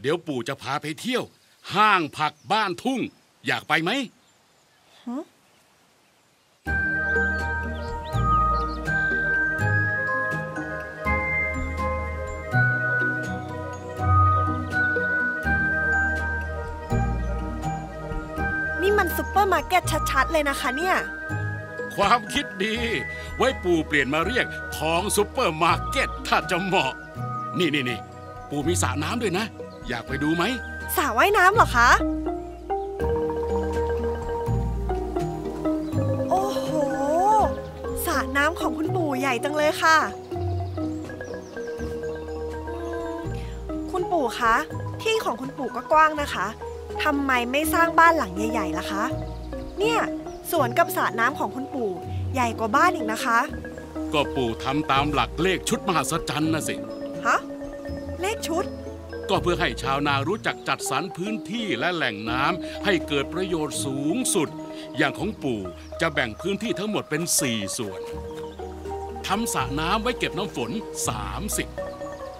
เดี๋ยวปู่จะพาไปเที่ยว ห้างผักบ้านทุ่ง อยากไปไหมนี่มันซุปเปอร์มาร์เก็ตชัด ๆ เลยนะคะเนี่ย ความคิดดี ไว้ปู่เปลี่ยนมาเรียกท้องซุปเปอร์มาร์เก็ตถ้าจะเหมาะ นี่นี่นี่ ปู่มีสระน้ำด้วยนะ อยากไปดูไหมสระว่ายน้ำเหรอคะ โอ้โหสระน้ำของคุณปู่ใหญ่จังเลยค่ะอืมคุณปู่คะ ที่ของคุณปู่ก็กว้างนะคะทำไมไม่สร้างบ้านหลังใหญ่ๆล่ะคะ เนี่ยสวนกับสระน้ำของคุณปู่ ใหญ่กว่าบ้านอีกนะคะ ก็ปู่ทำตามหลักเลขชุดมหัศจรรย์นะสิฮะ เลขชุด ก็เพื่อให้ชาวนารู้จักจัดสรรพื้นที่และแหล่งน้ำให้เกิดประโยชน์สูงสุด อย่างของปู่จะแบ่งพื้นที่ทั้งหมดเป็น 4 ส่วนทำสระน้ำไว้เก็บน้ำฝน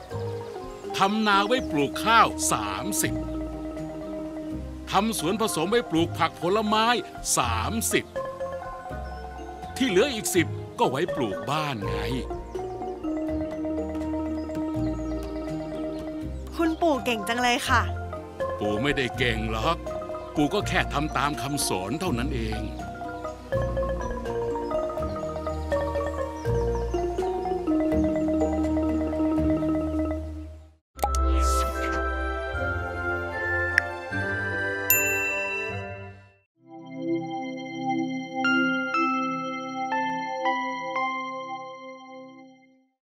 30ทำนาไว้ปลูกข้าว 30ทำสวนผสมไว้ปลูกผักผลไม้ 30 ที่เหลืออีก 10 ก็ไว้ปลูกบ้านไง ปู่เก่งจังเลยค่ะ ปู่ไม่ได้เก่งหรอก ปู่ก็แค่ทำตามคำสอนเท่านั้นเอง